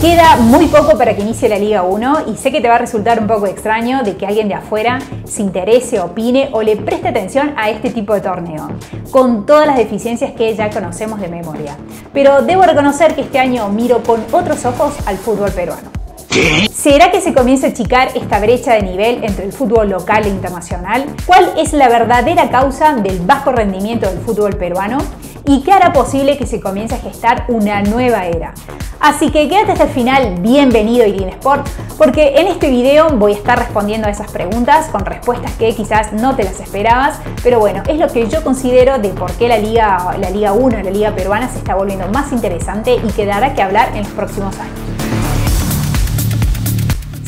Queda muy poco para que inicie la Liga 1 y sé que te va a resultar un poco extraño de que alguien de afuera se interese, opine o le preste atención a este tipo de torneo, con todas las deficiencias que ya conocemos de memoria. Pero debo reconocer que este año miro con otros ojos al fútbol peruano. ¿Será que se comienza a achicar esta brecha de nivel entre el fútbol local e internacional? ¿Cuál es la verdadera causa del bajo rendimiento del fútbol peruano? ¿Y qué hará posible que se comience a gestar una nueva era? Así que quédate hasta el final, bienvenido Irene Sport, porque en este video voy a estar respondiendo a esas preguntas con respuestas que quizás no te las esperabas, pero bueno, es lo que yo considero de por qué la Liga, la Liga 1, la Liga Peruana se está volviendo más interesante y que dará que hablar en los próximos años.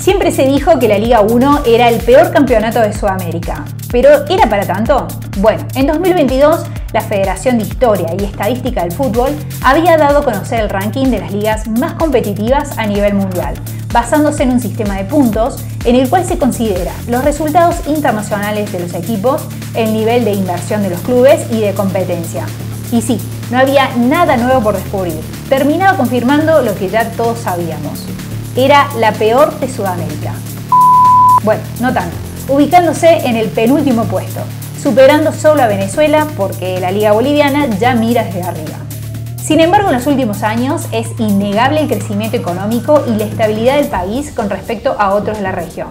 Siempre se dijo que la Liga 1 era el peor campeonato de Sudamérica, pero ¿era para tanto? Bueno, en 2022 la Federación de Historia y Estadística del Fútbol había dado a conocer el ranking de las ligas más competitivas a nivel mundial, basándose en un sistema de puntos en el cual se considera los resultados internacionales de los equipos, el nivel de inversión de los clubes y de competencia. Y sí, no había nada nuevo por descubrir. Terminaba confirmando lo que ya todos sabíamos. Era la peor de Sudamérica. Bueno, no tanto, ubicándose en el penúltimo puesto, superando solo a Venezuela porque la Liga Boliviana ya mira desde arriba. Sin embargo, en los últimos años es innegable el crecimiento económico y la estabilidad del país con respecto a otros de la región.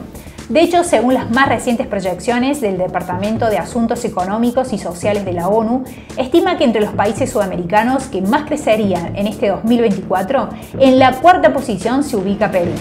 De hecho, según las más recientes proyecciones del Departamento de Asuntos Económicos y Sociales de la ONU, estima que entre los países sudamericanos que más crecerían en este 2024, en la cuarta posición se ubica Perú.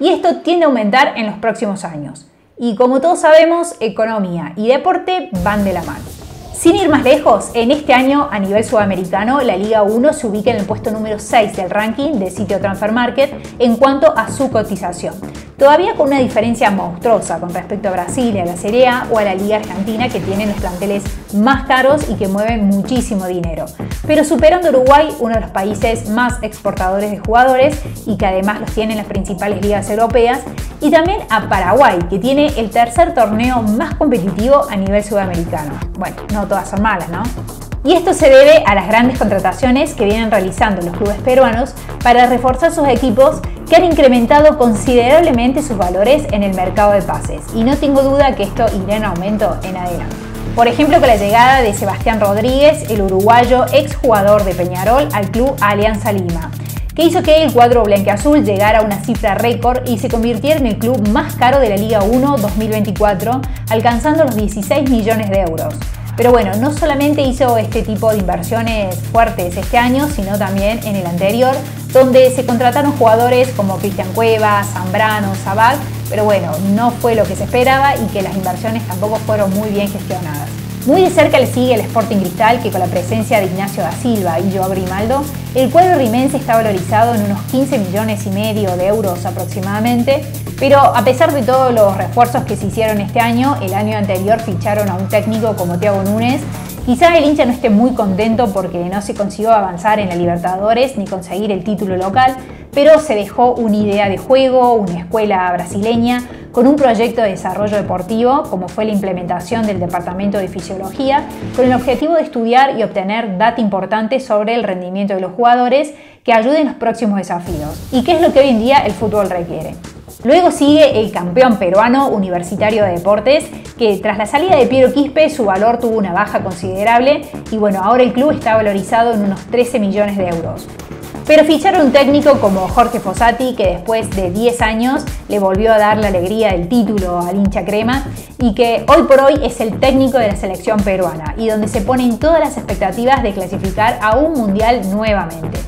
Y esto tiende a aumentar en los próximos años. Y como todos sabemos, economía y deporte van de la mano. Sin ir más lejos, en este año a nivel sudamericano la Liga 1 se ubica en el puesto número 6 del ranking del sitio Transfer Market en cuanto a su cotización, todavía con una diferencia monstruosa con respecto a Brasil a la Serie A o a la Liga Argentina que tienen los planteles más caros y que mueven muchísimo dinero, pero superando a Uruguay, uno de los países más exportadores de jugadores y que además los tienen las principales ligas europeas, y también a Paraguay, que tiene el tercer torneo más competitivo a nivel sudamericano. Bueno, no todas son malas, ¿no? Y esto se debe a las grandes contrataciones que vienen realizando los clubes peruanos para reforzar sus equipos que han incrementado considerablemente sus valores en el mercado de pases. Y no tengo duda que esto irá en aumento en adelante. Por ejemplo, con la llegada de Sebastián Rodríguez, el uruguayo exjugador de Peñarol, al club Alianza Lima que hizo que el cuadro blanqueazul llegara a una cifra récord y se convirtiera en el club más caro de la Liga 1 2024, alcanzando los 16 millones de euros. Pero bueno, no solamente hizo este tipo de inversiones fuertes este año, sino también en el anterior, donde se contrataron jugadores como Cristian Cuevas, Zambrano, Zabal, pero bueno, no fue lo que se esperaba y que las inversiones tampoco fueron muy bien gestionadas. Muy de cerca le sigue el Sporting Cristal, que con la presencia de Ignacio da Silva y Joao Grimaldo, el cuadro rimense está valorizado en unos 15 millones y medio de euros aproximadamente, pero a pesar de todos los refuerzos que se hicieron este año, el año anterior ficharon a un técnico como Thiago Núñez, Quizá el hincha no esté muy contento porque no se consiguió avanzar en la Libertadores ni conseguir el título local, pero se dejó una idea de juego, una escuela brasileña, con un proyecto de desarrollo deportivo, como fue la implementación del Departamento de Fisiología, con el objetivo de estudiar y obtener data importante sobre el rendimiento de los jugadores que ayuden en los próximos desafíos. ¿Y qué es lo que hoy en día el fútbol requiere? Luego sigue el campeón peruano universitario de deportes, que tras la salida de Piero Quispe su valor tuvo una baja considerable y bueno, ahora el club está valorizado en unos 13 millones de euros. Pero ficharon un técnico como Jorge Fossati, que después de 10 años le volvió a dar la alegría del título al hincha crema y que hoy por hoy es el técnico de la selección peruana y donde se ponen todas las expectativas de clasificar a un mundial nuevamente.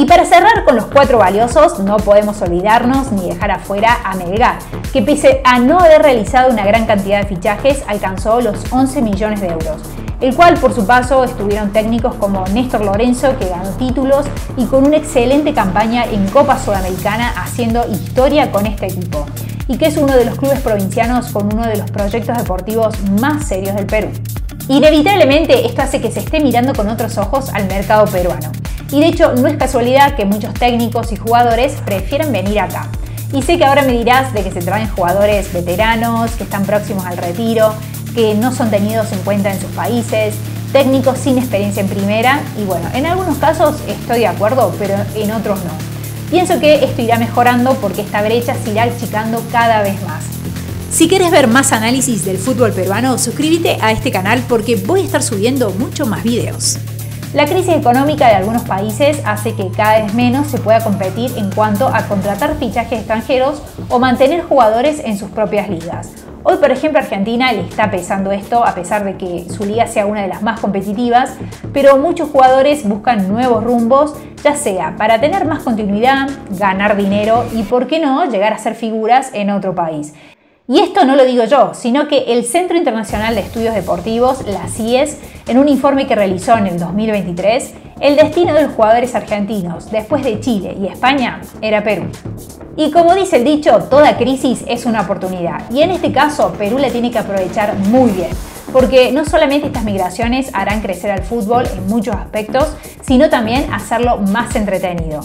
Y para cerrar con los cuatro valiosos, no podemos olvidarnos ni dejar afuera a Melgar, que pese a no haber realizado una gran cantidad de fichajes, alcanzó los 11 millones de euros el cual por su paso estuvieron técnicos como Néstor Lorenzo, que ganó títulos y con una excelente campaña en Copa Sudamericana haciendo historia con este equipo, y que es uno de los clubes provincianos con uno de los proyectos deportivos más serios del Perú. Inevitablemente esto hace que se esté mirando con otros ojos al mercado peruano. Y de hecho no es casualidad que muchos técnicos y jugadores prefieran venir acá. Y sé que ahora me dirás de que se traen jugadores veteranos, que están próximos al retiro, que no son tenidos en cuenta en sus países, técnicos sin experiencia en primera y bueno, en algunos casos estoy de acuerdo, pero en otros no. Pienso que esto irá mejorando porque esta brecha se irá achicando cada vez más. Si quieres ver más análisis del fútbol peruano, suscríbete a este canal porque voy a estar subiendo mucho más videos. La crisis económica de algunos países hace que cada vez menos se pueda competir en cuanto a contratar fichajes extranjeros o mantener jugadores en sus propias ligas. Hoy, por ejemplo, Argentina le está pesando esto a pesar de que su liga sea una de las más competitivas, pero muchos jugadores buscan nuevos rumbos, ya sea para tener más continuidad, ganar dinero y, por qué no, llegar a ser figuras en otro país. Y esto no lo digo yo, sino que el Centro Internacional de Estudios Deportivos, la CIES, en un informe que realizó en el 2023, el destino de los jugadores argentinos después de Chile y España era Perú. Y como dice el dicho, toda crisis es una oportunidad. Y en este caso, Perú la tiene que aprovechar muy bien porque no solamente estas migraciones harán crecer al fútbol en muchos aspectos, sino también hacerlo más entretenido.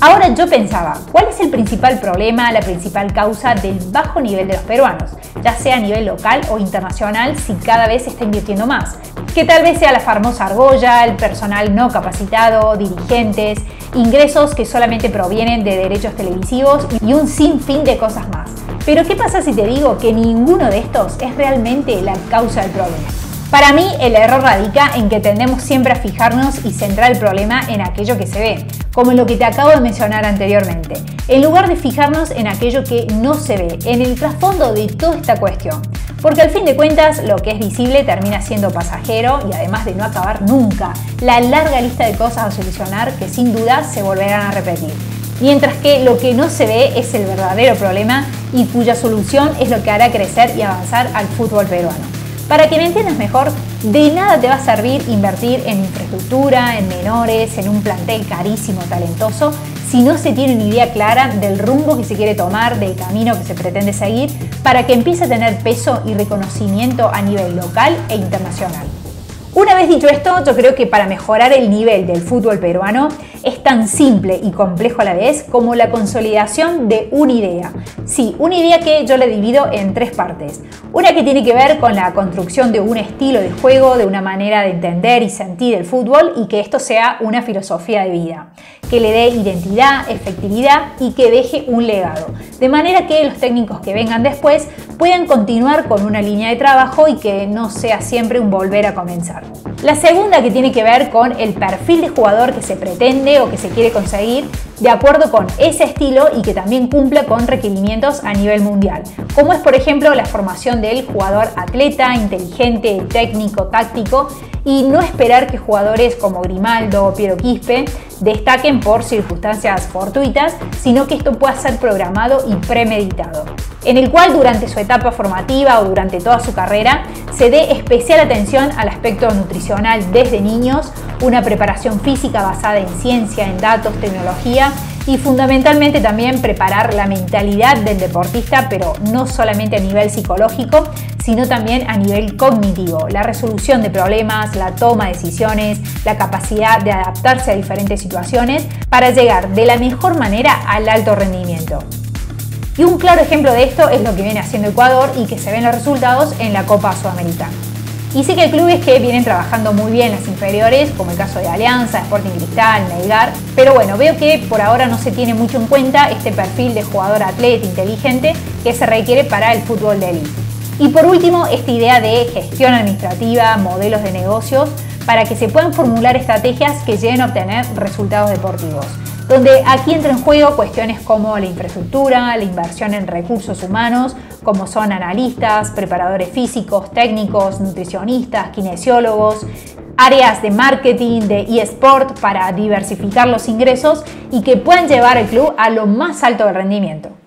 Ahora yo pensaba, ¿cuál es el principal problema, la principal causa del bajo nivel de los peruanos, ya sea a nivel local o internacional, si cada vez se está invirtiendo más? Que tal vez sea la famosa argolla, el personal no capacitado, dirigentes, ingresos que solamente provienen de derechos televisivos y un sinfín de cosas más. Pero ¿qué pasa si te digo que ninguno de estos es realmente la causa del problema? Para mí el error radica en que tendemos siempre a fijarnos y centrar el problema en aquello que se ve, como lo que te acabo de mencionar anteriormente, en lugar de fijarnos en aquello que no se ve, en el trasfondo de toda esta cuestión. Porque al fin de cuentas lo que es visible termina siendo pasajero y además de no acabar nunca, la larga lista de cosas a solucionar que sin duda se volverán a repetir mientras que lo que no se ve es el verdadero problema y cuya solución es lo que hará crecer y avanzar al fútbol peruano. Para que me entiendas mejor, de nada te va a servir invertir en infraestructura, en menores, en un plantel carísimo, talentoso, si no se tiene una idea clara del rumbo que se quiere tomar, del camino que se pretende seguir, para que empiece a tener peso y reconocimiento a nivel local e internacional. Una vez dicho esto, yo creo que para mejorar el nivel del fútbol peruano es tan simple y complejo a la vez como la consolidación de una idea. Sí, una idea que yo la divido en tres partes. Una que tiene que ver con la construcción de un estilo de juego, de una manera de entender y sentir el fútbol y que esto sea una filosofía de vida, que le dé identidad, efectividad y que deje un legado. De manera que los técnicos que vengan después puedan continuar con una línea de trabajo y que no sea siempre un volver a comenzar. La segunda que tiene que ver con el perfil de jugador que se pretende o que se quiere conseguir de acuerdo con ese estilo y que también cumpla con requerimientos a nivel mundial, como es por ejemplo la formación del jugador atleta, inteligente, técnico, táctico y no esperar que jugadores como Grimaldo o Piero Quispe destaquen por circunstancias fortuitas, sino que esto pueda ser programado y premeditado, en el cual durante su etapa formativa o durante toda su carrera se dé especial atención al aspecto nutricional desde niños, una preparación física basada en ciencia, en datos, tecnología y fundamentalmente también preparar la mentalidad del deportista, pero no solamente a nivel psicológico, sino también a nivel cognitivo, la resolución de problemas, la toma de decisiones, la capacidad de adaptarse a diferentes situaciones para llegar de la mejor manera al alto rendimiento. Y un claro ejemplo de esto es lo que viene haciendo Ecuador y que se ven los resultados en la Copa Sudamericana. Y sí que hay clubes que vienen trabajando muy bien las inferiores, como el caso de Alianza, Sporting Cristal, Melgar, pero bueno, veo que por ahora no se tiene mucho en cuenta este perfil de jugador atleta inteligente que se requiere para el fútbol de élite. Y por último, esta idea de gestión administrativa, modelos de negocios, para que se puedan formular estrategias que lleguen a obtener resultados deportivos donde aquí entra en juego cuestiones como la infraestructura, la inversión en recursos humanos, como son analistas, preparadores físicos, técnicos, nutricionistas, kinesiólogos, áreas de marketing, de eSport para diversificar los ingresos y que puedan llevar al club a lo más alto del rendimiento.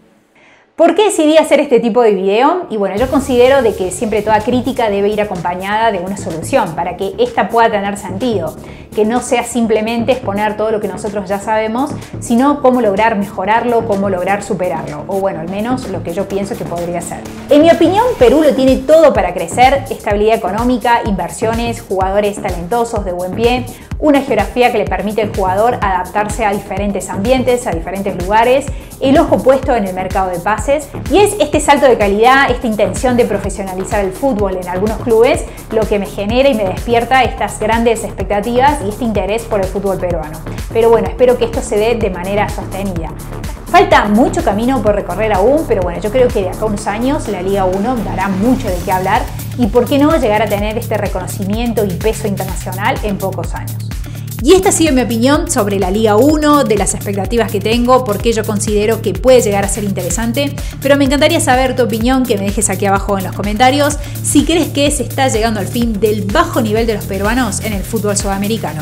¿Por qué decidí hacer este tipo de video? Y bueno, yo considero de que siempre toda crítica debe ir acompañada de una solución para que ésta pueda tener sentido, que no sea simplemente exponer todo lo que nosotros ya sabemos, sino cómo lograr mejorarlo, cómo lograr superarlo, o bueno, al menos lo que yo pienso que podría ser. En mi opinión, Perú lo tiene todo para crecer, estabilidad económica, inversiones, jugadores talentosos de buen pie, una geografía que le permite al jugador adaptarse a diferentes ambientes, a diferentes lugares, el ojo puesto en el mercado de pases y es este salto de calidad, esta intención de profesionalizar el fútbol en algunos clubes lo que me genera y me despierta estas grandes expectativas y este interés por el fútbol peruano. Pero bueno, espero que esto se dé de manera sostenida. Falta mucho camino por recorrer aún, pero bueno, yo creo que de acá a unos años la Liga 1 dará mucho de qué hablar y por qué no llegar a tener este reconocimiento y peso internacional en pocos años. Y esta ha sido mi opinión sobre la Liga 1, de las expectativas que tengo, porque yo considero que puede llegar a ser interesante, pero me encantaría saber tu opinión, que me dejes aquí abajo en los comentarios, si crees que se está llegando al fin del bajo nivel de los peruanos en el fútbol sudamericano.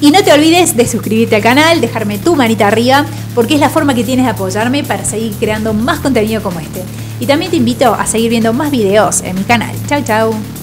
Y no te olvides de suscribirte al canal, dejarme tu manita arriba, porque es la forma que tienes de apoyarme para seguir creando más contenido como este. Y también te invito a seguir viendo más videos en mi canal. Chao, chao.